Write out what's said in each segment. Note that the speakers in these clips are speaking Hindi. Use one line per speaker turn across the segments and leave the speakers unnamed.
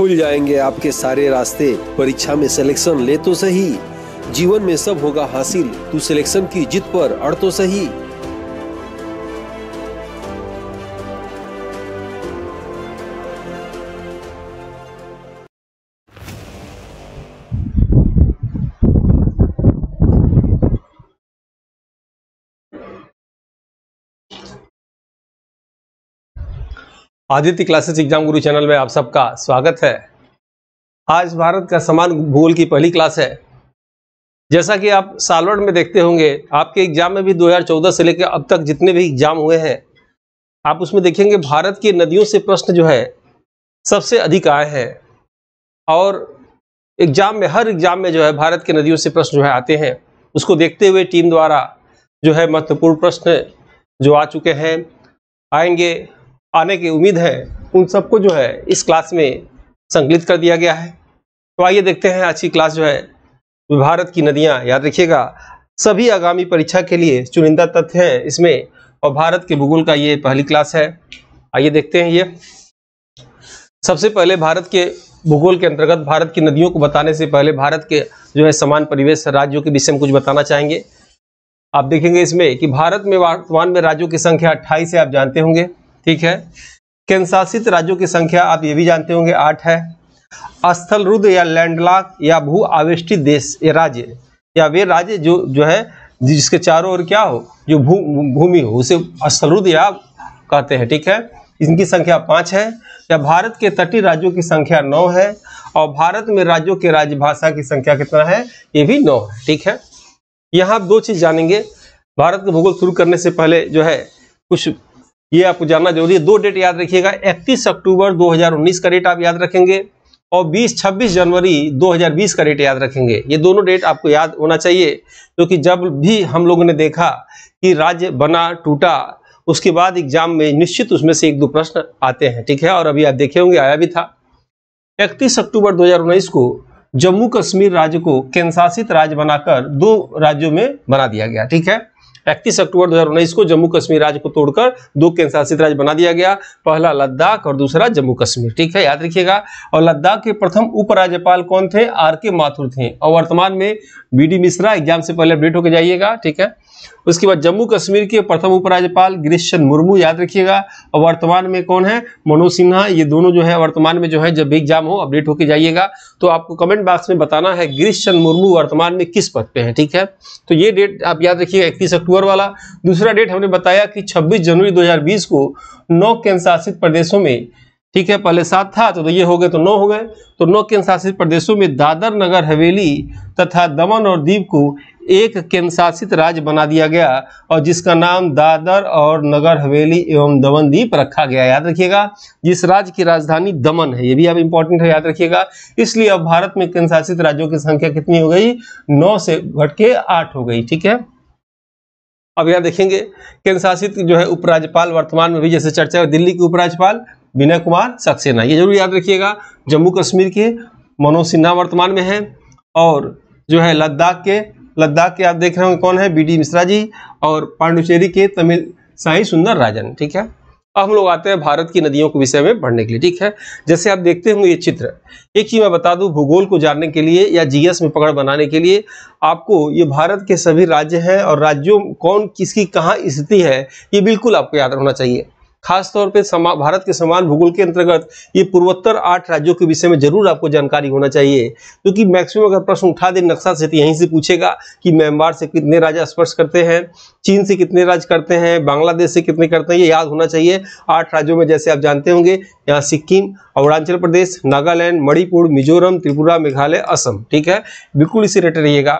खुल जाएँगे आपके सारे रास्ते। परीक्षा में सिलेक्शन ले तो सही। जीवन में सब होगा हासिल। तू सिलेक्शन की जिद पर अड़ तो सही।
Aditya classes exam guru channel में आप सबका स्वागत है। आज भारत का समान भूगोल की पहली क्लास है। जैसा कि आप सालवर्ड में देखते होंगे, आपके एग्ज़ाम में भी 2014 से लेकर अब तक जितने भी एग्ज़ाम हुए हैं, आप उसमें देखेंगे भारत की नदियों से प्रश्न जो है, सबसे अधिक आए हैं। और एग्ज़ाम में, हर एग्ज़ाम में जो है, भारत की नदियों से प्रश्न जो है, आते हैं। उसको देखते हुए टीम द्वारा जो है, महत्वपूर्ण प्रश्न जो आ चुके हैं, आएँगे। आने की उम्मीद है, उन सबको जो है इस क्लास में संकलित कर दिया गया है। तो आइए देखते हैं, आज की क्लास जो है, भारत की नदियाँ, याद रखिएगा, सभी आगामी परीक्षा के लिए चुनिंदा तथ्य हैं इसमें, और भारत के भूगोल का ये पहली क्लास है। आइए देखते हैं ये। सबसे पहले भारत के भूगोल के अंतर्गत भारत की नदियों को बताने से पहले भारत के जो है समान परिवेश राज्यों के विषय में कुछ बताना चाहेंगे। आप देखेंगे इसमें कि भारत में वर्तमान में राज्यों की संख्या अट्ठाईस है, आप जानते होंगे। ठीक है? केंद्रशासित राज्यों की संख्या आप ये भी जानते होंगे, आठ है। स्थल रुद्र या लैंडलॉक या भू आवेष्टित देश, या राज्य। या वे राज्य जो जो है, जिसके चारों ओर क्या हो? जो भू, भूमि हो, उसे स्थल रुद्र या कहते हैं, ठीक है? इनकी संख्या पाँच है। या भारत के तटीय राज्यों की संख्या नौ है। और भारत में राज्यों के राजभाषा की संख्या कितना है? ये भी नौ है, ठीक है? यहाँ आप दो चीज़ जानेंगे। भारत का भूगोल शुरू करने से पहले जो है, कुछ ये आपको जानना ज़रूरी है। दो डेट याद रखिएगा 31 अक्टूबर 2019 का डेट आप याद रखेंगे और 20-26 जनवरी 2020 का डेट याद रखेंगे। ये दोनों डेट आपको याद होना चाहिए, क्योंकि तो जब भी हम लोगों ने देखा कि राज्य बना, टूटा, उसके बाद एग्ज़ाम में निश्चित उसमें से एक दो प्रश्न आते हैं, ठीक है? और अभी आप देखे होंगे, आया भी था। इकतीस अक्टूबर दो हज़ार उन्नीस को जम्मू कश्मीर राज्य को केंद्रशासित राज्य बनाकर दो राज्यों में बना दिया गया, ठीक है? इकतीस अक्टूबर 2019 को जम्मू कश्मीर राज्य को तोड़कर दो केंद्र शासित राज्य बना दिया गया, पहला लद्दाख और दूसरा जम्मू कश्मीर ठीक है, याद रखिएगा। और लद्दाख के प्रथम उपराज्यपाल कौन थे? आर के माथुर थे। और वर्तमान में बी डी मिश्रा एग्ज़ाम से पहले अपडेट होकर जाइएगा। ठीक है उसके बाद जम्मू कश्मीर के प्रथम उपराज्यपाल गिरीश चंद मुर्मू, याद रखिएगा। और वर्तमान में कौन है? मनोज सिन्हा। ये दोनों जो है, वर्तमान में जो है, जब भी एग्ज़ाम हो, अपडेट होके जाइएगा। तो आपको कमेंट बॉक्स में बताना है गिरीश चंद मुर्मू वर्तमान में किस पद पे है, ठीक है? तो ये डेट आप याद रखिएगा इकतीस अक्टूबर वाला। दूसरा डेट हमने बताया कि छब्बीस जनवरी दो हज़ार बीस को नौ केंद्र शासित प्रदेशों में ठीक है पहले सात था तो, तो ये हो गए तो नौ हो गए। तो नौ केंद्र शासित प्रदेशों में दादर नगर हवेली तथा दमन और दीप को एक केंद्र शासित राज्य बना दिया गया और जिसका नाम दादर और नगर हवेली एवं दमन द्वीप रखा गया। याद रखिएगा जिस राज्य की राजधानी दमन है ये भी अब इंपॉर्टेंट है याद रखिएगा। इसलिए अब भारत में केंद्र शासित राज्यों की संख्या कितनी हो गई? नौ से घट के आठ हो गई ठीक है? अब यहाँ देखेंगे केंद्र शासित जो है उपराज्यपाल वर्तमान में भी जैसे चर्चा है दिल्ली के उपराज्यपाल विनय कुमार, सक्सेना। ये ज़रूर याद रखिएगा, जम्मू कश्मीर के मनोज सिन्हा वर्तमान में है और जो है लद्दाख के लद्दाख के आप देख रहे होंगे कौन है? बी डी मिश्रा जी और पांडुचेरी के तमिल साई सुंदर राजन, ठीक है? अब हम लोग आते हैं भारत की नदियों के विषय में पढ़ने के लिए, ठीक है? जैसे आप देखते होंगे ये चित्र, एक चीज़ मैं बता दूँ, भूगोल को जानने के लिए या जीएस में पकड़ बनाने के लिए आपको ये भारत के सभी राज्य हैं और राज्यों कौन, किसकी कहाँ स्थिति है, ये बिल्कुल आपको याद रखना चाहिए। खास तौर पे समा, भारत के समान भूगोल के अंतर्गत ये पूर्वोत्तर आठ राज्यों के विषय में ज़रूर आपको जानकारी होना चाहिए। क्योंकि तो मैक्सिमम अगर प्रश्न उठा दे नक्शा से तो यहीं से पूछेगा कि म्यांमार से कितने राज्य स्पर्श करते हैं चीन से कितने राज्य करते हैं बांग्लादेश से कितने करते हैं ये याद होना चाहिए। आठ राज्यों में जैसे आप जानते होंगे यहाँ सिक्किम अरुणाचल प्रदेश नागालैंड मणिपुर मिजोरम त्रिपुरा मेघालय असम। ठीक है? बिल्कुल इसी रेट रहिएगा।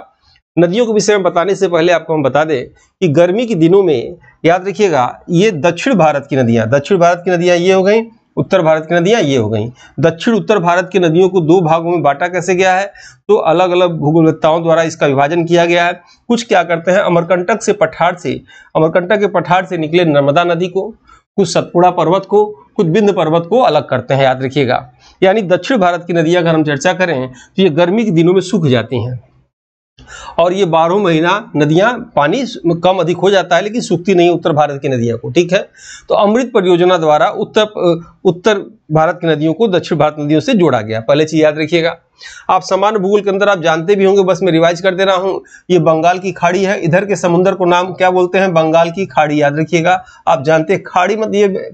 नदियों के विषय में बताने से पहले आपको हम बता दें कि गर्मी के दिनों में, याद रखिएगा, ये दक्षिण भारत की नदियाँ, दक्षिण भारत की नदियाँ ये हो गई, उत्तर भारत की नदियाँ ये हो गई। दक्षिण उत्तर भारत की नदियों को दो भागों में बांटा कैसे गया है तो अलग अलग भूगोलताओं द्वारा इसका विभाजन किया गया है। कुछ क्या करते हैं, अमरकंटक से पठार से, अमरकंटक के पठार से निकले नर्मदा नदी को, कुछ सतपुड़ा पर्वत को, कुछ बिंद पर्वत को अलग करते हैं, याद रखिएगा। यानी दक्षिण भारत की नदियाँ अगर हम चर्चा करें तो ये गर्मी के दिनों में सूख जाती हैं। और ये बारह महीना नदियाँ, पानी कम अधिक हो जाता है, लेकिन सूखती नहीं उत्तर भारत की नदियों को, ठीक है? तो अमृत परियोजना द्वारा उत्तर उत्तर भारत की नदियों को दक्षिण भारत नदियों से जोड़ा गया। पहले चीज़ याद रखिएगा। आप समान भूगोल के अंदर आप जानते भी होंगे, बस मैं रिवाइज कर दे रहा हूँ। ये बंगाल की खाड़ी है, इधर के समुद्र को नाम क्या बोलते हैं? बंगाल की खाड़ी, याद रखिएगा। आप जानते हैं खाड़ी मत, ये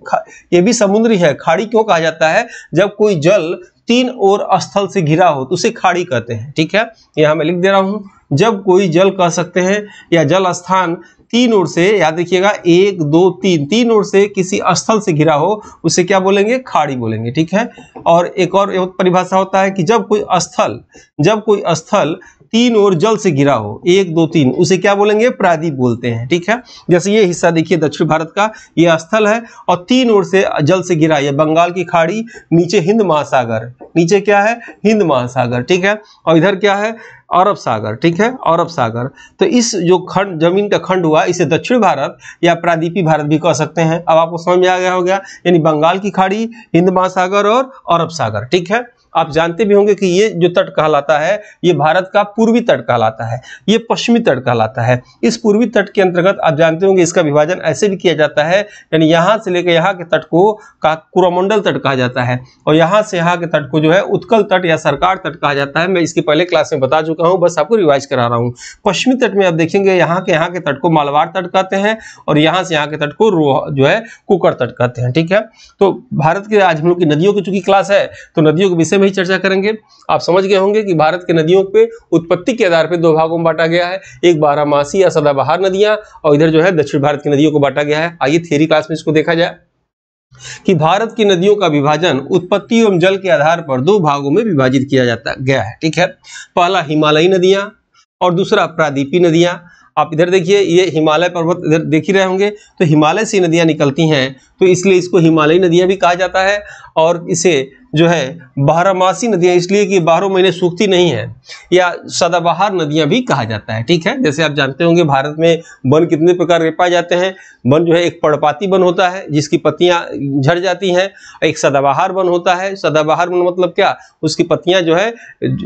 ये भी समुद्री है। खाड़ी क्यों कहा जाता है? जब कोई जल तीन और स्थल से घिरा हो तो उसे खाड़ी कहते हैं, ठीक है? यहाँ मैं लिख दे रहा हूँ। जब कोई जल कह सकते हैं या जल स्थान तीन ओर से, याद रखिएगा, एक, दो, तीन तीन ओर से किसी स्थल से घिरा हो, उसे क्या बोलेंगे? खाड़ी बोलेंगे, ठीक है? और एक और परिभाषा होता है कि जब कोई स्थल, जब कोई स्थल तीन ओर जल से घिरा हो, एक, दो, तीन, उसे क्या बोलेंगे? प्रादीप बोलते हैं, ठीक है? जैसे ये हिस्सा देखिए दक्षिण भारत का, ये स्थल है, और तीन ओर से जल से घिरा, ये बंगाल की खाड़ी, नीचे हिंद महासागर, नीचे क्या है? हिंद महासागर, ठीक है? और इधर क्या है? अरब सागर, ठीक है? अरब सागर। तो इस जो खंड, ज़मीन का खंड हुआ, इसे दक्षिण भारत या प्रादीपी भारत भी कह सकते हैं। अब आपको समझ में आ गया हो गया यानी बंगाल की खाड़ी, हिंद महासागर और अरब सागर, ठीक है? आप जानते भी होंगे कि ये जो तट कहलाता है, ये भारत का पूर्वी तट कहलाता है, ये पश्चिमी तट कहलाता है। इस पूर्वी तट के अंतर्गत आप जानते होंगे इसका विभाजन ऐसे भी किया जाता है, यानी यहाँ से लेकर यहाँ के तट को कुरामंडल तट कहा जाता है और यहाँ से यहाँ के तट को जो है उत्कल तट या सरकार तट कहा जाता है। मैं इसके पहले क्लास में बता चुका हूँ, बस आपको रिवाइज करा रहा हूँ। पश्चिमी तट में आप देखेंगे, यहाँ के यहाँ के तट को मालवाड़ तट कहते हैं और यहाँ से यहाँ के तट को जो है कुकर तट कहते हैं, ठीक है? तो भारत के आज हम लोग की नदियों की चूँकि क्लास है तो नदियों के विषय में ही चर्चा करेंगे। आप समझ गए होंगे कि भारत के नदियों पे उत्पत्ति के आधार पर दो भागों में बांटा गया है। एक बारहमासी या सदाबहार नदियाँ और इधर जो है दक्षिण भारत की नदियों को बांटा गया है। आइए थियरी क्लास में इसको देखा जाए कि भारत की नदियों का विभाजन उत्पत्ति एवं जल के आधार पर दो भागों में विभाजित किया जाता गया है। ठीक है? पहला हिमालयी नदियाँ और दूसरा प्रादीपी नदियाँ। आप इधर देखिए, ये हिमालय पर्वत इधर देख ही रहे होंगे। तो हिमालय से नदियाँ निकलती हैं तो इसलिए इसको हिमालयी नदियाँ भी कहा जाता है और इसे जो है बारहमासी नदियाँ, इसलिए कि बारह महीने सूखती नहीं है, या सदाबहार नदियाँ भी कहा जाता है, ठीक है? जैसे आप जानते होंगे, भारत में वन कितने प्रकार के पाए जाते हैं? वन जो है, एक पर्णपाती वन होता है, जिसकी पत्तियाँ झड़ जाती हैं, एक सदाबहार वन होता है, सदाबहार वन मतलब क्या? उसकी पत्तियाँ जो है,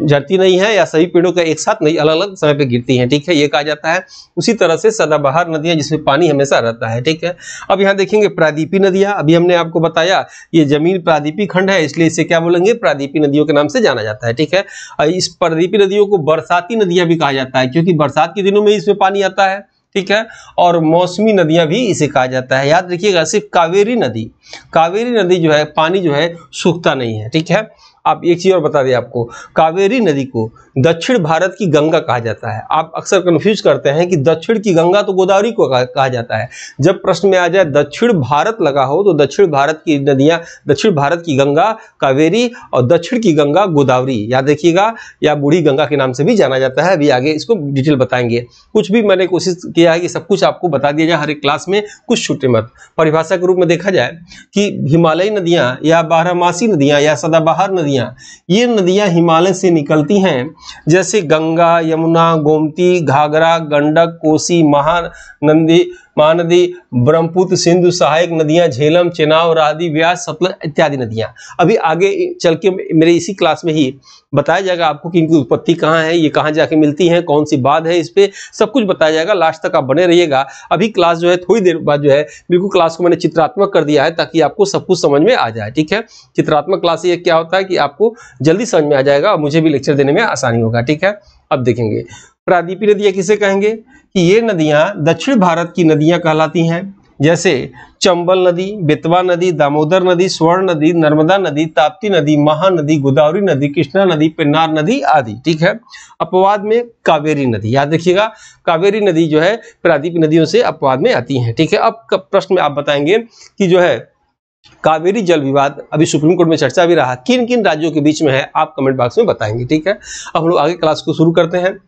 झड़ती नहीं है, या सभी पेड़ों का एक साथ नहीं अलग अलग समय पर गिरती हैं, ठीक है? ये कहा जाता है। उसी तरह से सदाबहार नदियाँ, जिसमें पानी हमेशा रहता है, ठीक है? अब यहाँ देखेंगे प्रादीपी नदियाँ, अभी हमने आपको बताया, ये ज़मीन प्रादीपी खंड है, इसलिए इसे क्या बोलेंगे? प्रादीपी नदियों के नाम से जाना जाता है, ठीक है? इस प्रादीपी नदियों को बरसाती नदियाँ भी कहा जाता है, क्योंकि बरसात के दिनों में इसमें पानी आता है, ठीक है? और मौसमी नदियाँ भी इसे कहा जाता है। याद रखिएगा, सिर्फ़ कावेरी नदी कावेरी नदी जो है, पानी जो है, सूखता नहीं है, ठीक है? आप एक चीज़ और बता दें आपको, कावेरी नदी को दक्षिण भारत की गंगा कहा जाता है। आप अक्सर कंफ्यूज करते हैं कि दक्षिण की गंगा तो गोदावरी को कहा जाता है। जब प्रश्न में आ जाए, दक्षिण भारत लगा हो तो दक्षिण भारत की नदियाँ, दक्षिण भारत की गंगा, कावेरी और दक्षिण की गंगा गोदावरी। याद देखिएगा या बूढ़ी गंगा के नाम से भी जाना जाता है। अभी आगे इसको डिटेल बताएँगे। कुछ भी मैंने कोशिश किया है कि सब कुछ आपको बता दिया जाए, हर एक क्लास में कुछ छूटे मत। परिभाषा के रूप में देखा जाए कि हिमालयी नदियाँ या बारहमासी नदियाँ या सदाबहार नदियाँ, ये नदियाँ हिमालय से निकलती हैं। जैसे गंगा यमुना गोमती घाघरा गंडक कोसी महानंदी महानदी ब्रह्मपुत्र, सिंधु, सहायक नदियाँ, झेलम, चेनाव राधि व्यास, सतलज इत्यादि नदियाँ। अभी आगे चल के मेरे इसी क्लास में ही बताया जाएगा आपको कि इनकी उत्पत्ति कहाँ है, ये कहाँ जाके मिलती हैं, कौन सी बात है इस पर सब कुछ बताया जाएगा। लास्ट तक आप बने रहिएगा। अभी क्लास जो है, थोड़ी देर बाद जो है, बिल्कुल क्लास को मैंने चित्रात्मक कर दिया है ताकि आपको सब कुछ समझ में आ जाए, ठीक है? चित्रात्मक क्लास ये क्या होता है कि आपको जल्दी समझ में आ जाएगा और मुझे भी लेक्चर देने में आसानी होगा, ठीक है? अब देखेंगे। प्रादीपी नदियाँ किसे कहेंगे? कि ये नदियाँ दक्षिण भारत की नदियाँ कहलाती हैं, जैसे चंबल नदी, बेतवा नदी, दामोदर नदी, स्वर्ण नदी, नर्मदा नदी, ताप्ती नदी, महानदी, गोदावरी नदी, कृष्णा नदी, पेन्नार नदी आदि, ठीक है? अपवाद में कावेरी नदी, याद रखिएगा, कावेरी नदी जो है, प्रादीप नदियों से अपवाद में आती है, ठीक है? अब प्रश्न में आप बताएँगे कि जो है, कावेरी जल विवाद, अभी सुप्रीम कोर्ट में चर्चा भी रहा किन किन राज्यों के बीच में है, आप कमेंट बॉक्स में बताएँगे, ठीक है? अब हम लोग आगे क्लास को शुरू करते हैं।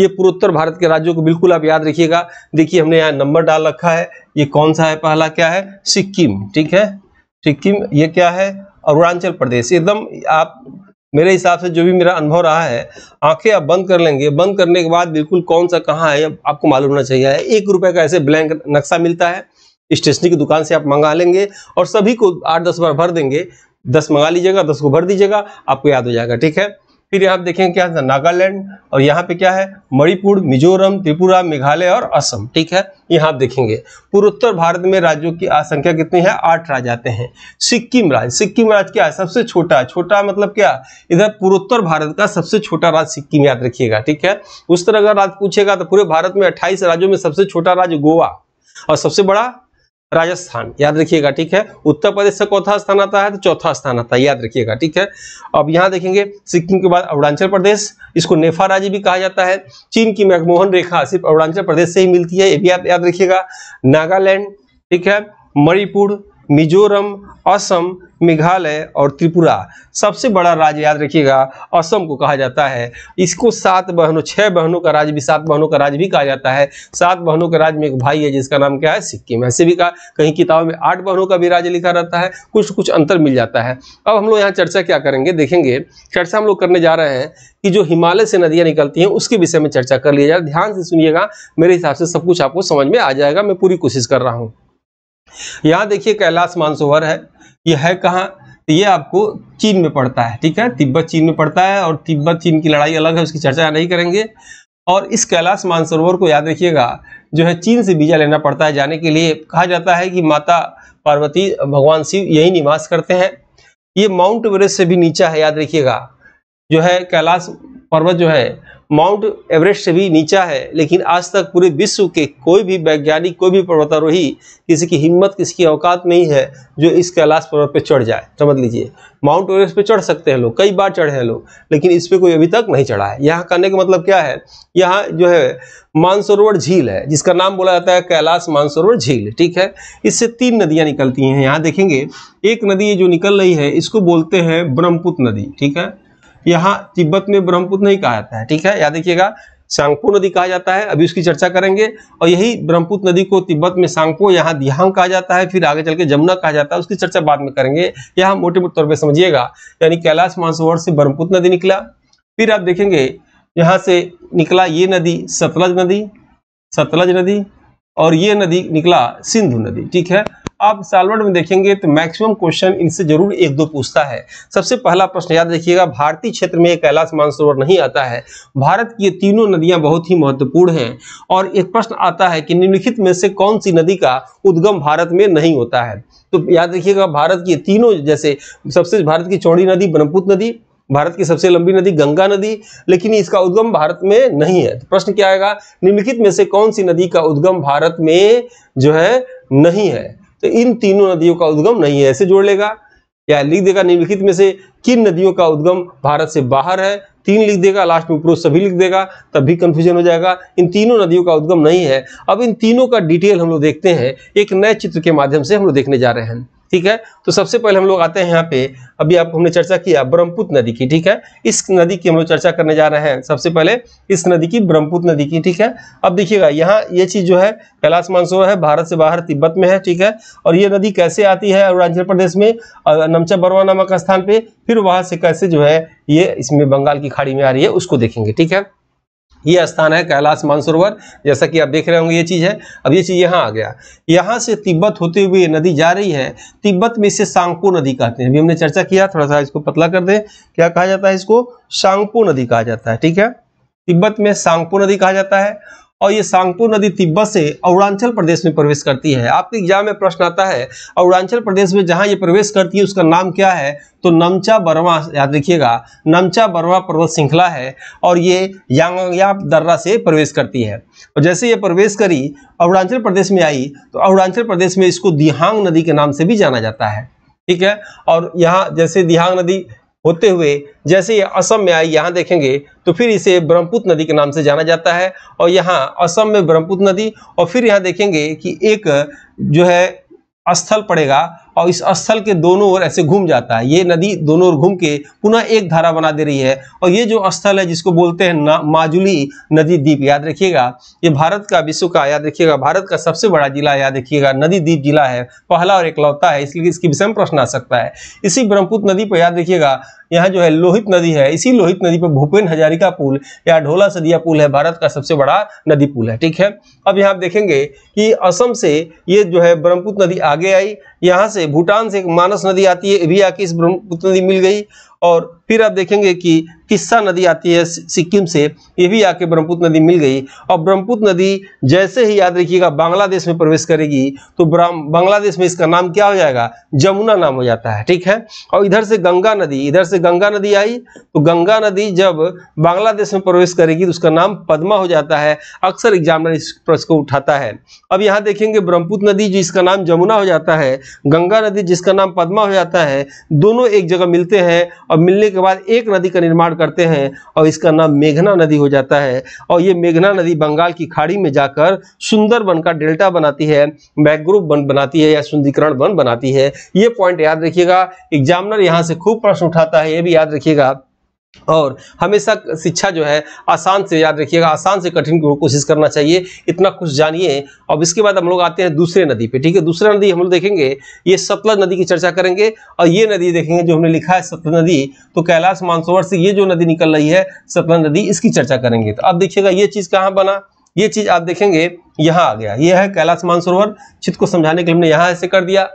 ये पूर्वोत्तर भारत के राज्यों को बिल्कुल आप याद रखिएगा। देखिए, हमने यहाँ नंबर डाल रखा है। ये कौन सा है? पहला क्या है? सिक्किम, ठीक है? सिक्किम, ये क्या है? अरुणाचल प्रदेश। एकदम आप, मेरे हिसाब से जो भी मेरा अनुभव रहा है, आँखें आप बंद कर लेंगे। बंद करने के बाद बिल्कुल कौन सा कहाँ है, आपको मालूम होना चाहिए। एक रुपए का ऐसे ब्लैंक नक्शा मिलता है। स्टेशनरी की दुकान से आप मंगा लेंगे और सभी को आठ दस बार भर देंगे। दस मंगा लीजिएगा, दस को भर दीजिएगा, आपको याद हो जाएगा, ठीक है? फिर यहाँ देखेंगे क्या है, नागालैंड, और यहाँ पे क्या है, मणिपुर, मिजोरम, त्रिपुरा, मेघालय और असम, ठीक है? यहाँ आप देखेंगे। पूर्वोत्तर भारत में राज्यों की संख्या कितनी है, आठ राज्य आते हैं। सिक्किम राज्य सिक्किम राज्य क्या है, सबसे छोटा छोटा मतलब क्या? इधर पूर्वोत्तर भारत का सबसे छोटा राज्य सिक्किम, याद रखिएगा, ठीक है? उस तरह अगर राज्य पूछेगा तो पूरे भारत में अट्ठाईस राज्यों में सबसे छोटा राज्य गोवा, और सबसे बड़ा राजस्थान। याद रखिएगा, ठीक है? उत्तर प्रदेश से चौथा स्थान आता है तो चौथा स्थान आता है, याद रखिएगा, ठीक है? अब यहाँ देखेंगे, सिक्किम के बाद अरुणाचल प्रदेश, इसको नेफा राज्य भी कहा जाता है। चीन की मैकमोहन रेखा सिर्फ़ अरुणाचल प्रदेश से ही मिलती है, ये भी आप याद रखिएगा। नागालैंड, ठीक है? मणिपुर मिजोरम, असम, मेघालय और त्रिपुरा। सबसे बड़ा राज्य याद रखिएगा, असम को कहा जाता है। इसको सात बहनों, छह बहनों का राज्य भी, सात बहनों का राज्य भी कहा जाता है। सात बहनों के राज्य में एक भाई है, जिसका नाम क्या है? सिक्किम ऐसे भी कहा कहीं किताबों में आठ बहनों का भी राज्य लिखा रहता है। कुछ कुछ अंतर मिल जाता है। अब हम लोग यहाँ चर्चा क्या करेंगे? देखेंगे, चर्चा हम लोग करने जा रहे हैं कि जो हिमालय से नदियाँ निकलती हैं, उसके विषय में चर्चा कर लिया जाए। ध्यान से सुनिएगा, मेरे हिसाब से सब कुछ आपको समझ में आ जाएगा। मैं पूरी कोशिश कर रहा हूँ। यहाँ देखिए कैलाश मानसोवर है। ये है कहाँ? तो ये आपको चीन में पड़ता है, ठीक है? तिब्बत चीन में पड़ता है और तिब्बत चीन की लड़ाई अलग है, उसकी चर्चा नहीं करेंगे। और इस कैलाश मानसरोवर को याद रखिएगा, जो है चीन से वीज़ा लेना पड़ता है जाने के लिए। कहा जाता है कि माता पार्वती, भगवान शिव यही निवास करते हैं। ये माउंट एवरेस्ट से भी नीचा है, याद रखिएगा। जो है कैलाश पर्वत जो है माउंट एवरेस्ट से भी नीचा है, लेकिन आज तक पूरे विश्व के कोई भी वैज्ञानिक, कोई भी पर्वतारोही किसी की हिम्मत, किसी की औकात नहीं है जो इस कैलाश पर्वत पे चढ़ जाए। समझ लीजिए, माउंट एवरेस्ट पे चढ़ सकते हैं लोग, कई बार चढ़े हैं लोग, लेकिन इस पर कोई अभी तक नहीं चढ़ा है। यहाँ करने का मतलब क्या है? यहाँ जो है मानसरोवर झील है, जिसका नाम बोला जाता है कैलाश मानसरोवर झील, ठीक है? इससे तीन नदियाँ निकलती हैं। यहाँ देखेंगे, एक नदी जो निकल रही है, इसको बोलते हैं ब्रह्मपुत्र नदी, ठीक है? यहाँ तिब्बत में ब्रह्मपुत्र नहीं कहा जाता है, ठीक है? याद रखिएगा सांगपो नदी कहा जाता है, अभी उसकी चर्चा करेंगे, और यही ब्रह्मपुत्र नदी को तिब्बत में सांगपो यहाँ दिहांग कहा जाता है, फिर आगे चल के जमुना कहा जाता है, उसकी चर्चा बाद में करेंगे। यहाँ मोटे मोटे तौर पर समझिएगा, यानी कैलाश मानसरोवर से ब्रह्मपुत्र नदी निकला। फिर आप देखेंगे, यहाँ से निकला ये नदी, सतलज नदी सतलज नदी, और ये नदी निकला सिंधु नदी, ठीक है? आप सालवर्ड में देखेंगे तो मैक्सिमम क्वेश्चन इनसे ज़रूर एक दो पूछता है। सबसे पहला प्रश्न याद रखिएगा, भारतीय क्षेत्र में कैलाश मानसरोवर नहीं आता है। भारत की तीनों नदियाँ बहुत ही महत्वपूर्ण हैं और एक प्रश्न आता है कि निम्नलिखित में से कौन सी नदी का उद्गम भारत में नहीं होता है? तो याद रखिएगा, भारत की तीनों, जैसे सबसे भारत की चौड़ी नदी ब्रह्मपुत्र नदी, भारत की सबसे लंबी नदी गंगा नदी, लेकिन इसका उद्गम भारत में नहीं है। तो प्रश्न क्या आएगा? निम्नलिखित में से कौन सी नदी का उद्गम भारत में जो है नहीं है? तो इन तीनों नदियों का उद्गम नहीं है, ऐसे जोड़ लेगा। या लिख देगा निम्नलिखित में से, किन नदियों का उद्गम भारत से बाहर है? तीन लिख देगा लास्ट में ऊपर सभी लिख देगा, तब भी कंफ्यूजन हो जाएगा। इन तीनों नदियों का उद्गम नहीं है। अब इन तीनों का डिटेल हम लोग देखते हैं, एक नए चित्र के माध्यम से हम लोग देखने जा रहे हैं। ठीक है? तो सबसे पहले हम लोग आते हैं यहाँ पे। अभी आप, हमने चर्चा किया ब्रह्मपुत्र नदी की, ठीक है? इस नदी की हम लोग चर्चा करने जा रहे हैं सबसे पहले इस नदी की, ब्रह्मपुत्र नदी की, ठीक है? अब देखिएगा, यहाँ ये चीज़ जो है, कैलाश मानसरोवर है, भारत से बाहर तिब्बत में है, ठीक है? और ये नदी कैसे आती है अरुणाचल प्रदेश में नमचा बरवा नामक स्थान पे? फिर वहाँ से कैसे जो है, ये इसमें बंगाल की खाड़ी में आ रही है, उसको देखेंगे, ठीक है? ये स्थान है कैलाश मानसरोवर। जैसा कि आप देख रहे होंगे, ये चीज़ है। अब ये चीज़ यहाँ आ गया। यहाँ से तिब्बत होते हुए नदी जा रही है, तिब्बत में इसे सांगपो नदी कहते हैं। अभी हमने चर्चा किया थोड़ा सा इसको पतला कर दे। क्या कहा जाता है इसको? सांगपो नदी कहा जाता है, ठीक है? तिब्बत में सांगपो नदी कहा जाता है। और ये सांगपो नदी तिब्बत से अरुणाचल प्रदेश में प्रवेश करती है। आपके एग्ज़ाम में प्रश्न आता है, अरुणाचल प्रदेश में जहाँ ये प्रवेश करती है, उसका नाम क्या है? तो नमचा बर्मा, याद रखिएगा, नमचा बर्मा पर्वत श्रृंखला है और ये यांगयाप दर्रा से प्रवेश करती है। और जैसे ये प्रवेश करी, अरुणाचल प्रदेश में आई तो अरुणाचल प्रदेश में इसको दिहांग नदी के नाम से भी जाना जाता है। ठीक है? और यहाँ जैसे दिहांग नदी होते हुए, जैसे ये असम में आई, यहाँ देखेंगे तो फिर इसे ब्रह्मपुत्र नदी के नाम से जाना जाता है। और यहाँ असम में ब्रह्मपुत्र नदी, और फिर यहाँ देखेंगे कि एक जो है, स्थल पड़ेगा और इस स्थल के दोनों ओर ऐसे घूम जाता है। ये नदी दोनों ओर घूम के पुनः एक धारा बना दे रही है। और ये जो स्थल है, जिसको बोलते हैं माजुली नदी द्वीप, याद रखिएगा। ये भारत का, विश्व का, याद रखिएगा। भारत का सबसे बड़ा जिला, याद रखिएगा। नदी द्वीप जिला है, पहला और एकलौता है, इसलिए इसके विषय में प्रश्न आ सकता है। इसी ब्रह्मपुत्र नदी पर, याद रखिएगा, यहाँ जो है लोहित नदी है, इसी लोहित नदी पर भूपेन हजारिका पुल या ढोला सदिया पुल है, भारत का सबसे बड़ा नदी पुल है, ठीक है? अब यहाँ आप देखेंगे कि असम से ये जो है ब्रह्मपुत्र नदी आगे आई यहाँ से भूटान से मानस नदी आती है, भी आके इस ब्रह्मपुत्र नदी मिल गई और फिर आप देखेंगे कि किस्सा नदी आती है सिक्किम से, ये भी आके ब्रह्मपुत्र नदी मिल गई। और ब्रह्मपुत्र नदी जैसे ही याद रखिएगा बांग्लादेश में प्रवेश करेगी तो बांग्लादेश में इसका नाम क्या हो जाएगा? जमुना नाम हो जाता है, ठीक है? और इधर से गंगा नदी, इधर से गंगा नदी आई तो गंगा नदी जब बांग्लादेश में प्रवेश करेगी तो उसका नाम पद्मा हो जाता है, अक्सर एग्जामिनर इस प्रश्न को उठाता है। अब यहाँ देखेंगे ब्रह्मपुत्र नदी जिसका नाम जमुना हो जाता है, गंगा नदी जिसका नाम पद्मा हो जाता है, दोनों एक जगह मिलते हैं, और मिलने के बाद एक नदी का निर्माण करते हैं और इसका नाम मेघना नदी हो जाता है। और ये मेघना नदी बंगाल की खाड़ी में जाकर सुंदर सुंदरबन का डेल्टा बनाती है मैग्रोव बन बनाती है या सुंदरीकरण वन बनाती है। ये पॉइंट याद रखिएगा। एग्जामिनर यहाँ से खूब प्रश्न उठाता है, ये भी याद रखिएगा। और हमेशा शिक्षा जो है आसान से याद रखिएगा, आसान से कठिन की कोशिश करना चाहिए, इतना कुछ जानिए। अब इसके बाद हम लोग आते हैं दूसरे नदी पे, ठीक है? दूसरा नदी हम लोग देखेंगे, ये सतलज नदी की चर्चा करेंगे और ये नदी देखेंगे जो हमने लिखा है सतलज नदी। तो कैलाश मानसरोवर से ये जो नदी निकल रही है, सतलज नदी, इसकी चर्चा करेंगे। तो अब देखिएगा ये चीज़ कहाँ बना? ये चीज़ आप देखेंगे यहाँ आ गया। ये है कैलाश मानसरोवर चित्त को समझाने के लिए हमने यहाँ ऐसे कर दिया।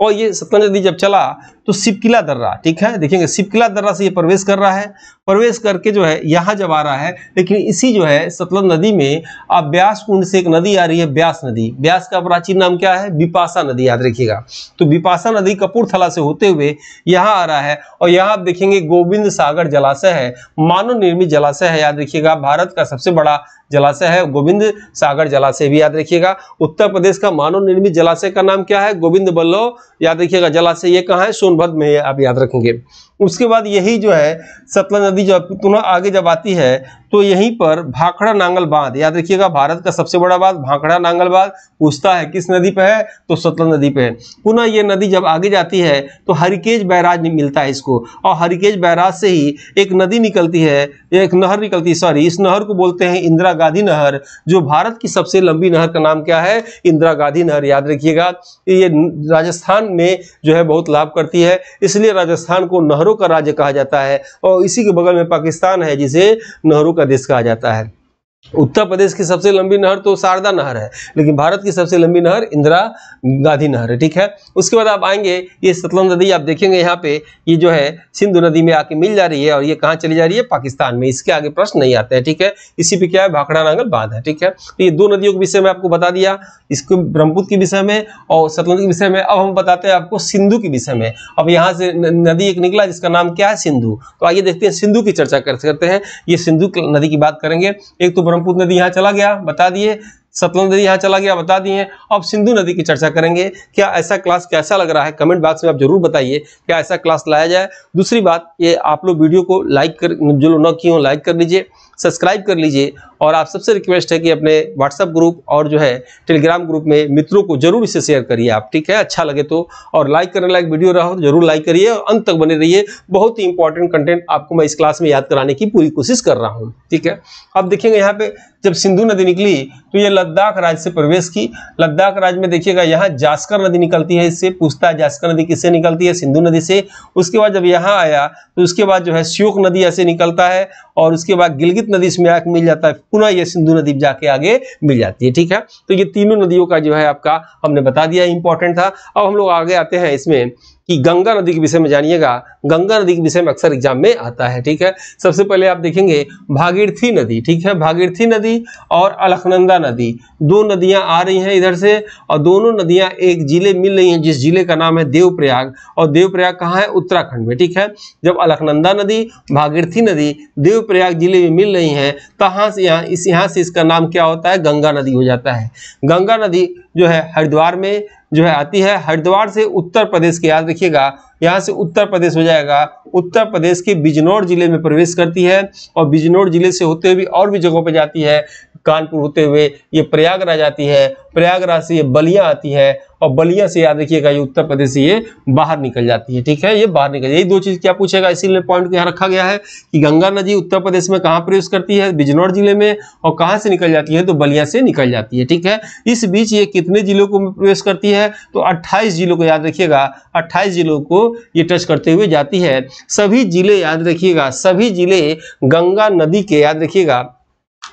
और ये सतलज नदी जब चला तो सिपकिला दर्रा, ठीक है? देखेंगे सिपकिला दर्रा से ये प्रवेश कर रहा है। प्रवेश करके जो है, यहाँ जब आ रहा है, लेकिन इसी जो है, सतलज नदी में अब ब्यास कुंड से एक नदी आ रही है, ब्यास नदी। ब्यास का प्राचीन नाम क्या है? बिपाशा नदी, याद रखिएगा। तो बिपाशा नदी कपूरथला से होते हुए यहाँ आ रहा है, और यहाँ आप देखेंगे, गोविंद सागर जलाशय है, मानव निर्मित जलाशय है, याद रखिएगा। भारत का सबसे बड़ा जलाशय है, गोविंद सागर जलाशय भी याद रखिएगा। उत्तर प्रदेश का मानव निर्मित जलाशय का नाम क्या है? गोविंद बल्लभ, याद रखिएगा। जलाशय ये कहाँ है? सोनभद्र में आप याद रखेंगे। उसके बाद यही जो है, सतलज नदी जो पुनः आगे जब आती है तो यहीं पर भाखड़ा नांगल बाँध। याद रखिएगा, भारत का सबसे बड़ा बाँध, भाखड़ा नांगल बाँध, पूछता है किस नदी पे है तो सतलज नदी पे है। पुनः ये नदी जब आगे जाती है तो हरिकेज बैराज मिलता है इसको। और हरिकेज बैराज से ही एक नदी निकलती है, एक नहर निकलती है सॉरी इस नहर को बोलते हैं इंदिरा गांधी नहर, जो भारत की सबसे लंबी नहर का नाम क्या है? इंदिरा गांधी नहर। याद रखिएगा, ये राजस्थान में जो है बहुत लाभ करती है, इसलिए राजस्थान को नहरों नहरों का राज्य कहा जाता है और इसी के बगल में पाकिस्तान है जिसे नेहरू का देश कहा जाता है। उत्तर प्रदेश की सबसे लंबी नहर तो शारदा नहर है, लेकिन भारत की सबसे लंबी नहर इंदिरा गांधी नहर है, ठीक है? उसके बाद आप आएँगे, ये सतलज नदी आप देखेंगे यहाँ पे, ये जो है, सिंधु नदी में आके मिल जा रही है और ये कहाँ चली जा रही है? पाकिस्तान में। इसके आगे प्रश्न नहीं आते हैं, ठीक है? इसी पे क्या है? भाखड़ा नांगल बाँध है, ठीक है? तो ये दो नदियों के विषय में आपको बता दिया, इसको ब्रह्मपुत्र के विषय में और सतलज के विषय में। अब हम बताते हैं आपको सिंधु के विषय में। अब यहाँ से नदी एक निकला, जिसका नाम क्या है? सिंधु। तो आइए देखते हैं, सिंधु की चर्चा करते हैं। ये सिंधु नदी की बात करेंगे। एक तो ब्रह्मपुत्र नदी यहाँ चला गया। बता दिए सतलज नदी यहाँ चला गया, बता दिए अब सिंधु नदी की चर्चा करेंगे, क्या ऐसा क्लास कैसा लग रहा है? कमेंट बॉक्स में आप ज़रूर बताइए क्या ऐसा क्लास लाया जाए। दूसरी बात, ये आप लोग वीडियो को लाइक कर, जो लोग न किए हो लाइक कर लीजिए सब्सक्राइब कर लीजिए, और आप सबसे रिक्वेस्ट है कि अपने व्हाट्सअप ग्रुप और जो है टेलीग्राम ग्रुप में मित्रों को ज़रूर इसे शेयर करिए आप, ठीक है? अच्छा लगे तो और लाइक करने लायक वीडियो रहा तो ज़रूर लाइक करिए, और अंत तक बने रहिए। बहुत ही इंपॉर्टेंट कंटेंट आपको मैं इस क्लास में याद कराने की पूरी कोशिश कर रहा हूँ, ठीक है? अब देखेंगे यहाँ पे, जब सिंधु नदी निकली तो ये लद्दाख राज्य से प्रवेश की। लद्दाख राज्य में देखिएगा, यहाँ जास्कर नदी निकलती है, इससे पूछता जास्कर नदी किससे निकलती है? सिंधु नदी से। उसके बाद जब यहाँ आया तो उसके बाद जो है श्योक नदी ऐसे निकलता है और उसके बाद गिलगित नदी इसमें आके मिल जाता है। पुनः ये सिंधु नदी जाके आगे मिल जाती है, ठीक है? तो ये तीनों नदियों का जो है आपका हमने बता दिया इंपॉर्टेंट था। अब हम लोग आगे आते हैं इसमें। कि गंगा नदी के विषय में जानिएगा। गंगा नदी के विषय में अक्सर एग्ज़ाम में आता है, ठीक है? सबसे पहले आप देखेंगे भागीरथी नदी, ठीक है? भागीरथी नदी और अलखनंदा नदी। दो नदियाँ आ रही हैं इधर से और दोनों नदियाँ एक ज़िले मिल रही हैं, जिस ज़िले का नाम है देवप्रयाग और देवप्रयाग कहाँ है? उत्तराखंड में, ठीक है? जब अलखनंदा नदी, भागीरथी नदी देवप्रयाग ज़िले में मिल रही हैं, तहाँ से यहाँ, इस यहाँ से इसका नाम क्या होता है? गंगा नदी हो जाता है। गंगा नदी जो है हरिद्वार में जो है आती है। हरिद्वार से उत्तर प्रदेश के याद रखिएगा। यहाँ से उत्तर प्रदेश हो जाएगा। उत्तर प्रदेश के बिजनौर ज़िले में प्रवेश करती है और बिजनौर ज़िले से होते हुए और भी जगहों पर जाती है। कानपुर होते हुए ये प्रयागराज आती है। प्रयागराज से ये बलिया आती है और बलिया से याद रखिएगा, ये उत्तर प्रदेश से ये बाहर निकल जाती है, ठीक है? ये बाहर निकल, यही दो चीज़ क्या पूछेगा? इसीलिए पॉइंट को यहाँ रखा गया है कि गंगा नदी उत्तर प्रदेश में कहाँ प्रवेश करती है? बिजनौर ज़िले में और कहाँ से निकल जाती है? तो बलिया से निकल जाती है, ठीक है? इस बीच ये कितने जिलों को प्रवेश करती है? तो अट्ठाईस जिलों को याद रखिएगा। अट्ठाईस जिलों को ये टच करते हुए जाती है। सभी ज़िले याद रखिएगा, सभी ज़िले गंगा नदी के याद रखिएगा,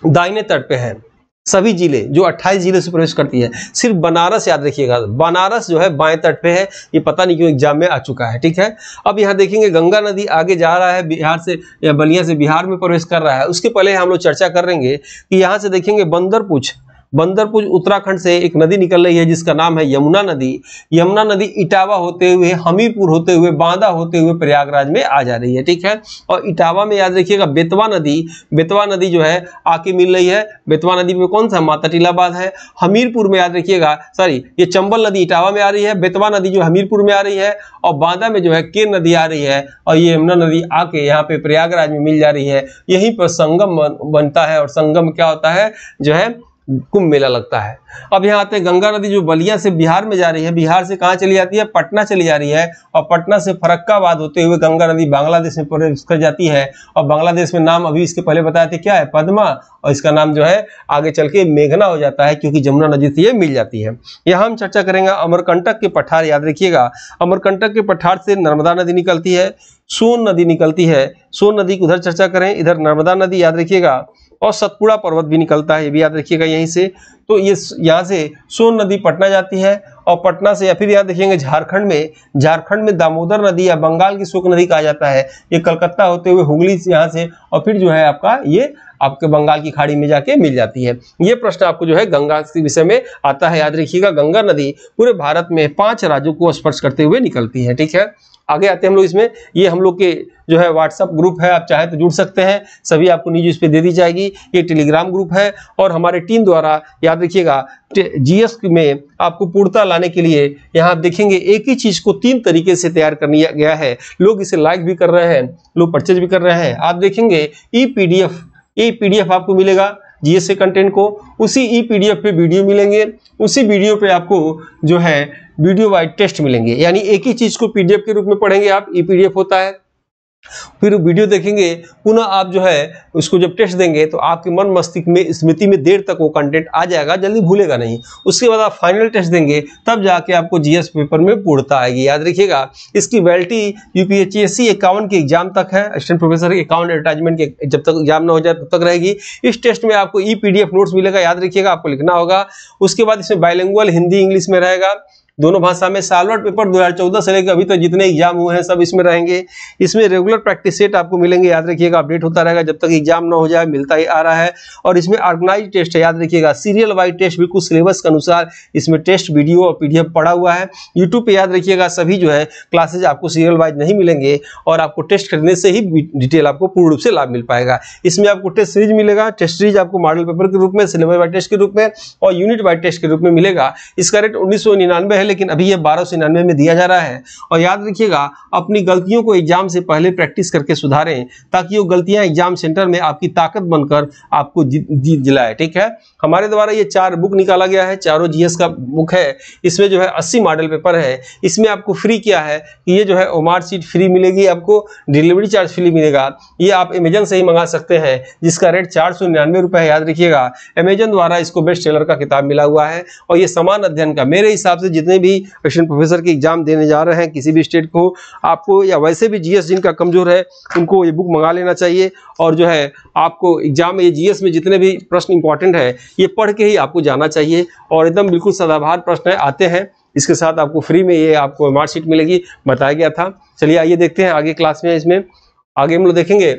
दाहिने तट पे है। सभी ज़िले, जो 28 ज़िले से प्रवेश करती है, सिर्फ़ बनारस याद रखिएगा। बनारस जो है बाएँ तट पे है, ये पता नहीं क्यों एग्ज़ाम में आ चुका है, ठीक है? अब यहाँ देखेंगे, गंगा नदी आगे जा रहा है, बिहार से, या बलिया से बिहार में प्रवेश कर रहा है। उसके पहले हम लोग चर्चा करेंगे कि यहाँ से देखेंगे बंदरपुछ बंदरपुर उत्तराखंड से एक नदी निकल रही है, जिसका नाम है यमुना नदी। यमुना नदी इटावा होते हुए, हमीरपुर होते हुए, बांदा होते हुए प्रयागराज में आ जा रही है, ठीक है? और इटावा में याद रखिएगा, बेतवा नदी। बेतवा नदी जो है, आके मिल रही है। बेतवा नदी में कौन सा माता टीलाबाद है? हमीरपुर में याद रखिएगा, सॉरी, ये चंबल नदी इटावा में आ रही है, बेतवा नदी जो हमीरपुर में आ रही है, और बांदा में जो है केर नदी आ रही है, और ये यमुना नदी आके यहाँ पे प्रयागराज में मिल जा रही है। यहीं पर संगम बनता है, और संगम क्या होता है? जो है कुंभ मेला लगता है। अब यहाँ आते हैं, गंगा नदी जो बलिया से बिहार में जा रही है, बिहार से कहाँ चली जाती है? पटना चली जा रही है और पटना से फरक्काबाद होते हुए गंगा नदी बांग्लादेश में प्रवेश कर जाती है और बांग्लादेश में नाम अभी इसके पहले बताए थे, क्या है? पद्मा और इसका नाम जो है, आगे चल के मेघना हो जाता है क्योंकि जमुना नदी से ये मिल जाती है। यहाँ हम चर्चा करेंगे अमरकंटक के पठार, याद रखिएगा। अमरकंटक के पठार से नर्मदा नदी निकलती है, सोन नदी निकलती है। सोन नदी की उधर चर्चा करें, इधर नर्मदा नदी, याद रखिएगा। और सतपुड़ा पर्वत भी निकलता है, ये भी याद रखिएगा यहीं से। तो ये यहाँ से सोन नदी पटना जाती है और पटना से या फिर याद रखिएगा झारखंड में झारखंड में दामोदर नदी या बंगाल की शोक नदी कहा जाता है। ये कलकत्ता होते हुए हुगली यहाँ से और फिर जो है आपका ये आपके बंगाल की खाड़ी में जाके मिल जाती है। ये प्रश्न आपको जो है गंगा के विषय में आता है। याद रखिएगा, गंगा नदी पूरे भारत में पाँच राज्यों को स्पर्श करते हुए निकलती है, ठीक है? आगे आते हैं हम लोग इसमें। ये हम लोग के जो है व्हाट्सअप ग्रुप है, आप चाहे तो जुड़ सकते हैं। सभी आपको न्यूज़ इस पर दे दी जाएगी। ये टेलीग्राम ग्रुप है और हमारे टीम द्वारा, याद रखिएगा जीएस में आपको पूर्णता लाने के लिए यहाँ आप देखेंगे, एक ही चीज़ को तीन तरीके से तैयार कर लिया गया है। लोग इसे लाइक भी कर रहे हैं, लोग परचेज भी कर रहे हैं। आप देखेंगे ई पीडीएफ ई पीडीएफ आपको मिलेगा जीएस कंटेंट को। उसी ई पीडीएफ पे वीडियो मिलेंगे। उसी वीडियो पे आपको जो है वीडियो वाइज टेस्ट मिलेंगे। यानी एक ही चीज़ को पीडीएफ के रूप में पढ़ेंगे आप ई पीडीएफ होता है। फिर वीडियो देखेंगे, पुनः आप जो है उसको जब टेस्ट देंगे तो आपके मन मस्तिष्क में, स्मृति में देर तक वो कंटेंट आ जाएगा, जल्दी भूलेगा नहीं। उसके बाद आप फाइनल टेस्ट देंगे, तब जाके आपको जीएस पेपर में पूर्णता आएगी। याद रखिएगा, इसकी वैलिटी यूपीएचएससी इक्यावन के एग्ज़ाम तक है, असिस्टेंट प्रोफेसर अकाउंट एडवर्टाइजमेंट के जब तक एग्ज़ाम ना हो जाए, तब तक रहेगी। इस टेस्ट में आपको ई पीडीएफ नोट्स मिलेगा, याद रखिएगा, आपको लिखना होगा। उसके बाद इसमें बायलिंगुअल हिंदी, इंग्लिश में रहेगा। दोनों भाषा में सालवर्ड पेपर 2014 से लेकर अभी तक जितने एग्ज़ाम हुए हैं, सब इसमें रहेंगे। इसमें रेगुलर प्रैक्टिस सेट आपको मिलेंगे, याद रखिएगा अपडेट होता रहेगा। जब तक एग्ज़ाम ना हो जाए, मिलता ही आ रहा है। और इसमें ऑर्गेनाइज टेस्ट है, याद रखिएगा। सीरियल वाइज टेस्ट बिल्कुल सिलेबस के अनुसार इसमें टेस्ट वीडियो और पीडीएफ पड़ा हुआ है। यूट्यूब पर याद रखिएगा, सभी जो है क्लासेज आपको सीरियल वाइज नहीं मिलेंगे और आपको टेस्ट करने से ही डिटेल आपको पूर्ण रूप से लाभ मिल पाएगा। इसमें आपको टेस्ट सीरीज़ मिलेगा। टेस्ट सीरीज़ आपको मॉडल पेपर के रूप में सिलेबस वाइज टेस्ट के रूप में और यूनिट वाइज टेस्ट के रूप में मिलेगा। इसका रेट उन्नीस है लेकिन अभी ये बारह निन्यानवे में दिया जा रहा है। और याद रखिएगा, अपनी गलतियों को एग्ज़ाम से पहले प्रैक्टिस करके सुधारें, ताकि वो गलतियाँ एग्ज़ाम सेंटर में आपकी ताकत बनकर आपको जीत दिलाए ठीक है? हमारे द्वारा ये चार बुक निकाला गया है, चारों जीएस का बुक है। इसमें जो है अस्सी मॉडल पेपर है। इसमें आपको फ्री क्या है ये जो है ओमार सीट फ्री मिलेगी, आपको डिलीवरी चार्ज फ्री मिलेगा। ये आप अमेजन से ही मंगा सकते हैं, जिसका रेट चार सौ निन्यानवे रुपये है। याद रखिएगा अमेजन द्वारा इसको बेस्ट सेलर का किताब मिला हुआ है। और ये समान अध्ययन का, मेरे हिसाब से जितने भी क्वेश्चन प्रोफेसर के एग्ज़ाम देने जा रहे हैं किसी भी स्टेट को, आपको या वैसे भी जीएस जिनका कमज़ोर है, उनको ये बुक मंगा लेना चाहिए। और जो है, आपको एग्ज़ाम में, ये जीएस में जितने भी प्रश्न इंपॉर्टेंट है, ये पढ़ के ही आपको जाना चाहिए। और एकदम बिल्कुल सदाभार प्रश्न आते हैं। इसके साथ आपको फ्री में ये आपको मार्कशीट मिलेगी, बताया गया था। चलिए आइए देखते हैं आगे क्लास में इसमें। आगे हम लोग देखेंगे।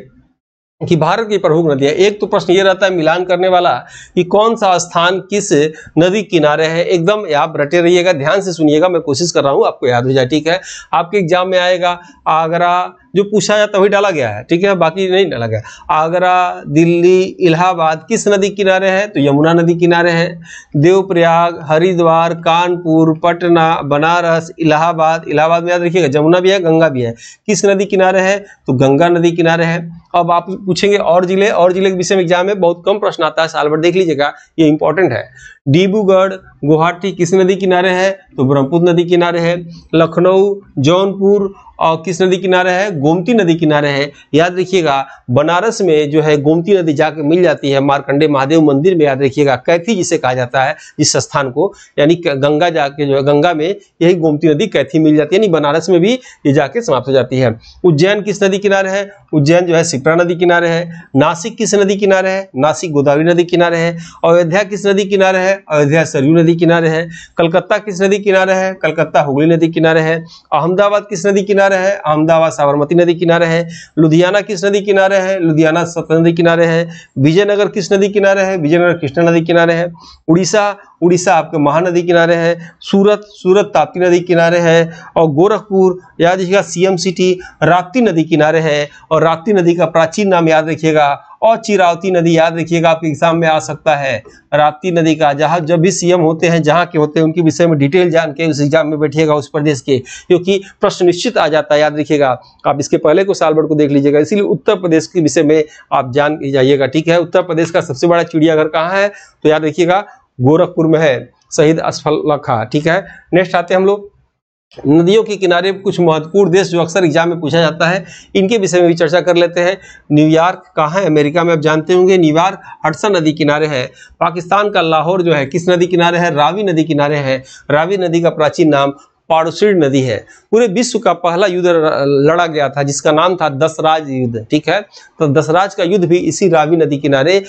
कि भारत की प्रमुख नदियाँ। एक तो प्रश्न ये रहता है मिलान करने वाला कि कौन सा स्थान किस नदी किनारे है? एकदम आप रटे रहिएगा, ध्यान से सुनिएगा, मैं कोशिश कर रहा हूँ, आपको याद हो जाए, ठीक है? आपके एग्ज़ाम में आएगा आगरा जो पूछा जाता वही डाला गया है। ठीक है, बाकी नहीं डाला गया। आगरा, दिल्ली, इलाहाबाद किस नदी किनारे है? तो यमुना नदी किनारे है। देवप्रयाग, हरिद्वार, कानपुर, पटना, बनारस, इलाहाबाद। इलाहाबाद में याद रखिएगा जमुना भी है, गंगा भी है। किस नदी किनारे है? तो गंगा नदी किनारे है। अब आप पूछेंगे, और ज़िले और ज़िले के विषय में एग्ज़ाम में बहुत कम प्रश्न आता है, साल भर देख लीजिएगा, ये इंपॉर्टेंट है। डिब्रूगढ़ गुवाहाटी किस नदी किनारे है? तो ब्रह्मपुत्र नदी किनारे है। लखनऊ, जौनपुर और किस नदी किनारे है गोमती नदी किनारे है याद रखिएगा बनारस में जो है गोमती नदी जाकर मिल जाती है मारकंडे महादेव मंदिर में याद रखिएगा कैथी जिसे कहा जाता है इस स्थान को यानी गंगा जाके जो है गंगा में यही गोमती नदी कैथी मिल जाती है यानी बनारस में भी ये जाके समाप्त हो जाती है उज्जैन किस नदी किनारे है उज्जैन जो है सिपरा नदी किनारे है नासिक किस नदी किनारे है नासिक गोदावरी नदी किनारे है अयोध्या किस नदी किनारे है अयोध्या सरयू नदी किनारे है कलकत्ता किस नदी किनारे है कलकत्ता हुगली नदी किनारे है अहमदाबाद किस नदी किनारे है, अहमदाबाद साबरमती नदी किनारे है, लुधियाना किस नदी किनारे है, लुधियाना सत नदी किनारे है, विजयनगर किस नदी किनारे है, विजयनगर कृष्णा नदी किनारे है, उड़ीसा उड़ीसा आपके महानदी किनारे है, सूरत सूरत ताप्ती नदी किनारे है और गोरखपुर, याद रखिएगा सीएम सिटी राप्ती नदी किनारे है और राप्ती नदी का प्राचीन नाम याद रखिएगा और चिरावती नदी याद रखिएगा, आपके एग्ज़ाम में आ सकता है। राप्ती नदी का जहाँ जब भी सीएम होते हैं, जहाँ के होते हैं, उनके विषय में डिटेल जान के उस एग्ज़ाम में बैठिएगा उस प्रदेश के, क्योंकि प्रश्न निश्चित आ जाता है, याद रखिएगा। आप इसके पहले को साल भर को देख लीजिएगा, इसीलिए उत्तर प्रदेश के विषय में आप जान जाइएगा, ठीक है? उत्तर प्रदेश का सबसे बड़ा चिड़ियाघर कहाँ है? तो याद रखिएगा गोरखपुर में है, शहीद असफल ठीक है? नेक्स्ट आते हैं हम लोग। नदियों के किनारे कुछ महत्वपूर्ण देश जो अक्सर एग्ज़ाम में पूछा जाता है, इनके विषय में भी चर्चा कर लेते हैं। न्यूयॉर्क कहाँ है? अमेरिका में आप जानते होंगे न्यूयॉर्क हडसन नदी किनारे है। पाकिस्तान का लाहौर जो है, किस नदी किनारे है? रावी नदी किनारे है। रावी नदी का प्राचीन नाम पाड़ोसिड नदी है। पूरे विश्व का पहला युद्ध लड़ा गया था, जिसका नाम था दसराज युद्ध, ठीक है? तो दसराज का युद्ध भी इसी रावी नदी किनारे,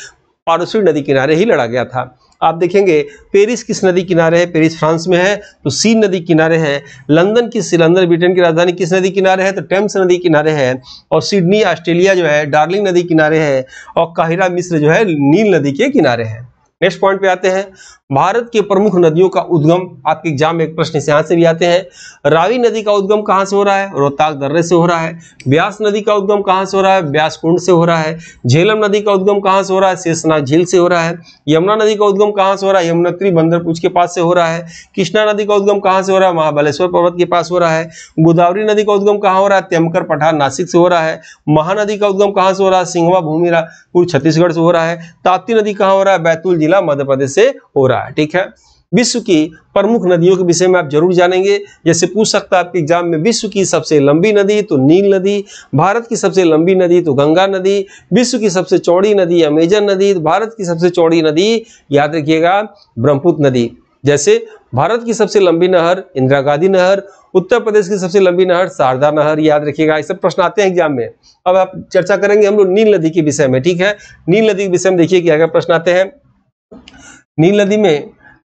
पाड़ोसिड नदी किनारे ही लड़ा गया था। आप देखेंगे, पेरिस किस नदी किनारे है? पेरिस, फ्रांस में है तो सीन नदी किनारे है। लंदन किस लंदन ब्रिटेन की राजधानी किस नदी किनारे है? तो टेम्स नदी किनारे है। और सिडनी, ऑस्ट्रेलिया जो है, डार्लिंग नदी किनारे है। और काहिरा मिस्र जो है, नील नदी के किनारे है। नेक्स्ट पॉइंट पे आते हैं। भारत के प्रमुख नदियों का उद्गम आपके एग्ज़ाम में एक प्रश्न से यहाँ से भी आते हैं रावी नदी का उद्गम कहाँ से हो रहा है रोहताक दर्रे से हो रहा है ब्यास नदी का उद्गम कहाँ से हो रहा है ब्यास कुंड से हो रहा है झेलम नदी का उद्गम कहाँ से हो रहा है शेषनाथ झील से हो रहा है यमुना नदी का उद्गम कहाँ से हो रहा है यमुनोत्री बंदरपुज के पास से हो रहा है कृष्णा नदी का उद्गम कहाँ से हो रहा है महाबलेश्वर पर्वत के पास हो रहा है गोदावरी नदी का उद्गम कहाँ हो रहा है त्यमकर पठार नासिक से हो रहा है महानदी का उद्गम कहाँ से हो रहा है सिंहवा भूमिरापुर छत्तीसगढ़ से हो रहा है ताप्ती नदी कहाँ हो रहा है बैतूल जिला मध्य प्रदेश से हो रहा है ठीक है? विश्व की प्रमुख नदियों के विषय में आप ज़रूर जानेंगे। जैसे पूछ सकता है, आपके एग्ज़ाम में विश्व की सबसे लंबी नदी तो नील नदी, भारत की सबसे लंबी नदी तो गंगा नदी, विश्व की सबसे चौड़ी नदी अमेजन नदी तो भारत की सबसे चौड़ी नदी, याद रखिएगा, ब्रह्मपुत्र नदी। जैसे भारत की सबसे लंबी नहर, इंदिरा गांधी नहर, उत्तर प्रदेश की सबसे लंबी नहर, शारदा नहर, याद रखिएगा, ये सब प्रश्न आते हैं एग्ज़ाम में। अब आप चर्चा करेंगे हम लोग नील नदी के विषय में, ठीक है? नील नदी के विषय में देखिए क्या क्या प्रश्न आते हैं नील नदी में,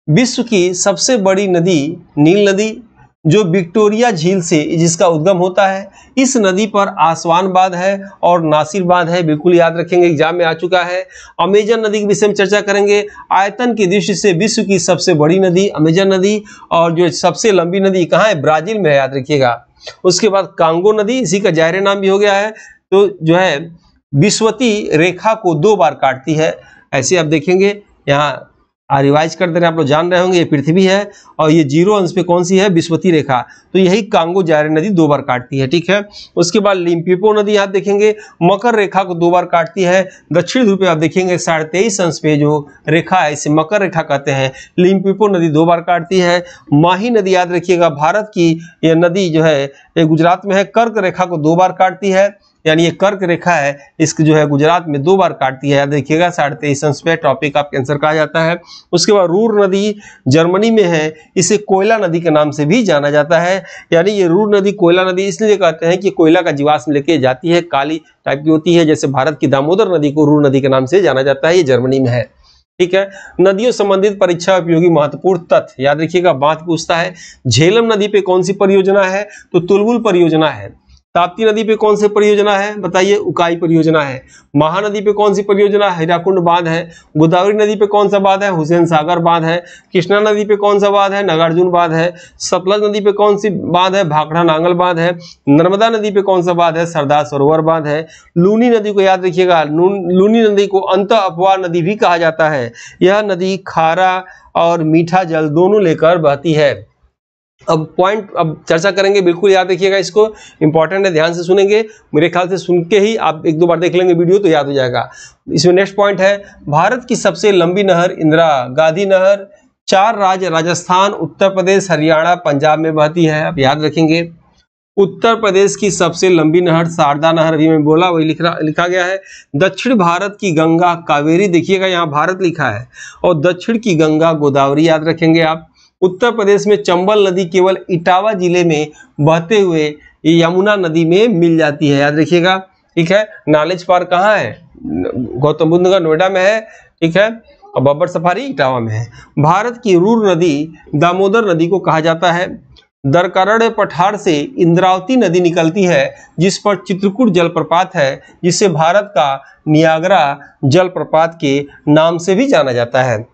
विश्व की सबसे बड़ी नदी नील नदी, जो विक्टोरिया झील से, जिसका उद्गम होता है, इस नदी पर आसवान बाँध है और नासिर बाँध है, बिल्कुल याद रखेंगे, एग्ज़ाम में आ चुका है। अमेजन नदी के विषय में चर्चा करेंगे। आयतन की दृष्टि से विश्व की सबसे बड़ी नदी, अमेजन नदी, और जो सबसे लंबी नदी कहाँ है, ब्राज़ील में है, याद रखिएगा। उसके बाद कांगो नदी, इसी का जायरे नाम भी हो गया है। तो जो है, विश्वती रेखा को दो बार काटती है, ऐसे आप देखेंगे, यहाँ रिवाइज कर दे रहे हैं आप लोग जान रहे होंगे, ये पृथ्वी है और ये ज़ीरो अंश पे कौन सी है? विश्वती रेखा। तो यही कांगो जायरे नदी दो बार काटती है, ठीक है? उसके बाद लिम्पिपो नदी आप देखेंगे, मकर रेखा को दो बार काटती है। दक्षिण ध्रुव पे आप देखेंगे, साढ़े तेईस अंश पे जो रेखा है, इसे मकर रेखा कहते हैं। लिम्पिपो नदी दो बार काटती है। माही नदी याद रखिएगा, भारत की यह नदी जो है, ये गुजरात में है, कर्क रेखा को दो बार काटती है। यानी ये कर्क रेखा है, इसको जो है गुजरात में दो बार काटती है। देखिएगा साढ़े तेईस अंश पे टॉपिक आप कैंसर कहा जाता है। उसके बाद रूर नदी जर्मनी में है, इसे कोयला नदी के नाम से भी जाना जाता है। यानी ये रूर नदी, कोयला नदी इसलिए कहते हैं कि कोयला का जीवाश्म लेके जाती है, काली टाइप की होती है। जैसे भारत की दामोदर नदी को रूर नदी के नाम से जाना जाता है, ये जर्मनी में है। ठीक है? नदियों संबंधित परीक्षा उपयोगी महत्वपूर्ण तथ्य। याद रखिएगा, बात पूछता है, झेलम नदी पे कौन सी परियोजना है? तो तुलबुल परियोजना है। ताप्ती नदी पे कौन सी परियोजना है? बताइए, उकाई परियोजना है। महानदी पे कौन सी परियोजना है? हिराकुंड बाँध है। गोदावरी नदी पे कौन सा बाँध है? हुसैन सागर बाँध है। कृष्णा नदी पे कौन सा बाँध है? नागार्जुन बाँध है। सतलज नदी पे कौन सी बाँध है? भाखड़ा नांगल बाँध है। नर्मदा नदी पे कौन सा बाँध है? सरदार सरोवर बाँध है। लूनी नदी को याद रखिएगा। लूनी नदी को अंत अपवाह नदी भी कहा जाता है। यह नदी खारा और मीठा जल दोनों लेकर बहती है। अब पॉइंट अब चर्चा करेंगे, बिल्कुल याद रखिएगा इसको। इंपॉर्टेंट है, ध्यान से सुनेंगे। मेरे ख्याल से सुन के ही आप एक दो बार देख लेंगे वीडियो तो याद हो जाएगा। इसमें नेक्स्ट पॉइंट है, भारत की सबसे लंबी नहर इंदिरा गांधी नहर, चार राज्य, राजस्थान, उत्तर प्रदेश, हरियाणा, पंजाब में बहती है, आप याद रखेंगे। उत्तर प्रदेश की सबसे लंबी नहर शारदा नहर, अभी मैं बोला, वही लिख रहा लिखा गया है। दक्षिण भारत की गंगा कावेरी, देखिएगा यहाँ भारत लिखा है। और दक्षिण की गंगा गोदावरी, याद रखेंगे आप। उत्तर प्रदेश में चंबल नदी केवल इटावा ज़िले में बहते हुए यमुना नदी में मिल जाती है। याद रखिएगा, ठीक है? नॉलेज पार्क कहाँ है? गौतम बुद्ध नगर नोएडा में है, ठीक है? और बब्बर सफारी इटावा में है। भारत की रूर नदी दामोदर नदी को कहा जाता है। दरकरड़ पठार से इंद्रावती नदी निकलती है, जिस पर चित्रकूट जलप्रपात है, जिसे भारत का नियाग्रा जलप्रपात के नाम से भी जाना जाता है।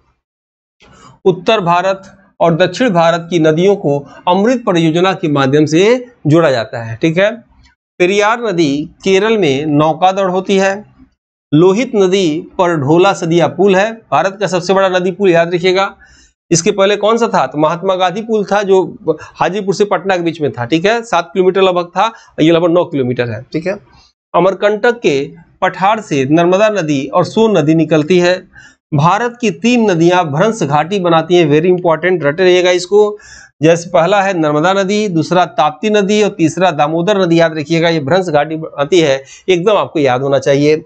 उत्तर भारत और दक्षिण भारत की नदियों को अमृत परियोजना के माध्यम से जोड़ा जाता है, ठीक है? पेरियार नदी केरल में नौकादौड़ होती है। लोहित नदी पर ढोला सदिया पुल है। भारत का सबसे बड़ा नदी पुल याद रखिएगा। इसके पहले कौन सा था? तो महात्मा गांधी पुल था जो हाजीपुर से पटना के बीच में था, ठीक है? सात किलोमीटर लगभग था, ये लगभग नौ किलोमीटर है, ठीक है? अमरकंटक के पठार से नर्मदा नदी और सोन नदी निकलती है। भारत की तीन नदियाँ भ्रंश घाटी बनाती हैं। वेरी इंपॉर्टेंट रटे रहिएगा इसको। जैसे पहला है नर्मदा नदी, दूसरा ताप्ती नदी और तीसरा दामोदर नदी। याद रखिएगा, ये भ्रंश घाटी बनाती है। एकदम आपको याद होना चाहिए।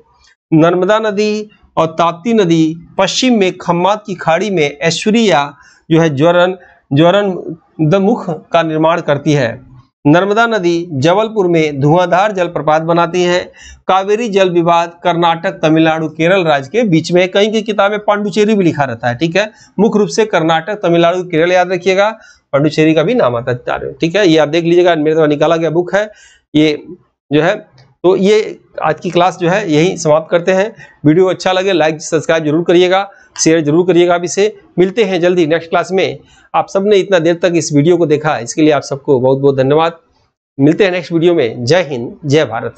नर्मदा नदी और ताप्ती नदी पश्चिम में खम्मात की खाड़ी में ऐश्वर्या जो है ज्वरन ज्वरन दमुख का निर्माण करती है। नर्मदा नदी जबलपुर में धुआंधार जलप्रपात बनाती है। कावेरी जल विवाद कर्नाटक, तमिलनाडु, केरल राज्य के बीच में। कहीं की किताब पांडुचेरी भी लिखा रहता है, ठीक है? मुख्य रूप से कर्नाटक, तमिलनाडु, केरल याद रखिएगा। पांडुचेरी का भी नाम आता है ठीक है? ये आप देख लीजिएगा, मेरे द्वारा निकाला गया बुक है। ये जो है तो ये आज की क्लास जो है, यही समाप्त करते हैं। वीडियो अच्छा लगे, लाइक, सब्सक्राइब ज़रूर करिएगा। शेयर ज़रूर करिएगा। आप इसे मिलते हैं जल्दी नेक्स्ट क्लास में। आप सबने इतना देर तक इस वीडियो को देखा, इसके लिए आप सबको बहुत बहुत धन्यवाद। मिलते हैं नेक्स्ट वीडियो में। जय हिंद, जय भारत।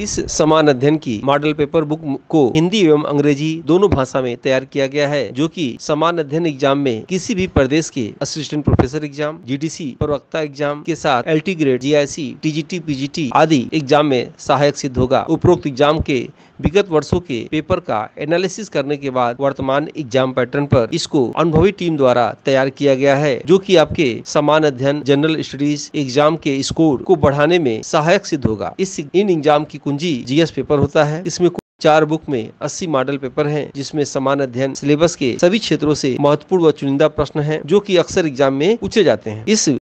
इस समान अध्ययन की मॉडल पेपर बुक को हिंदी एवं अंग्रेज़ी दोनों भाषा में तैयार किया गया है, जो कि समान अध्ययन एग्ज़ाम में किसी भी प्रदेश के असिस्टेंट प्रोफेसर एग्ज़ाम जीडीसी प्रवक्ता एग्ज़ाम के साथ LT grade GIC TGT PGT आदि एग्ज़ाम में सहायक सिद्ध होगा। उपरोक्त एग्ज़ाम के विगत वर्षों के पेपर का एनालिसिस करने के बाद वर्तमान एग्ज़ाम पैटर्न पर इसको अनुभवी टीम द्वारा तैयार किया गया है, जो कि आपके समान अध्ययन जनरल स्टडीज़ एग्ज़ाम के स्कोर को बढ़ाने में सहायक सिद्ध होगा। इस इन एग्ज़ाम की कुंजी जीएस पेपर होता है। इसमें चार बुक में 80 मॉडल पेपर हैं, जिसमें समान अध्ययन, सिलेबस के सभी क्षेत्रों से महत्वपूर्ण व चुनिंदा प्रश्न हैं, जो कि अक्सर एग्ज़ाम में पूछे जाते हैं। इस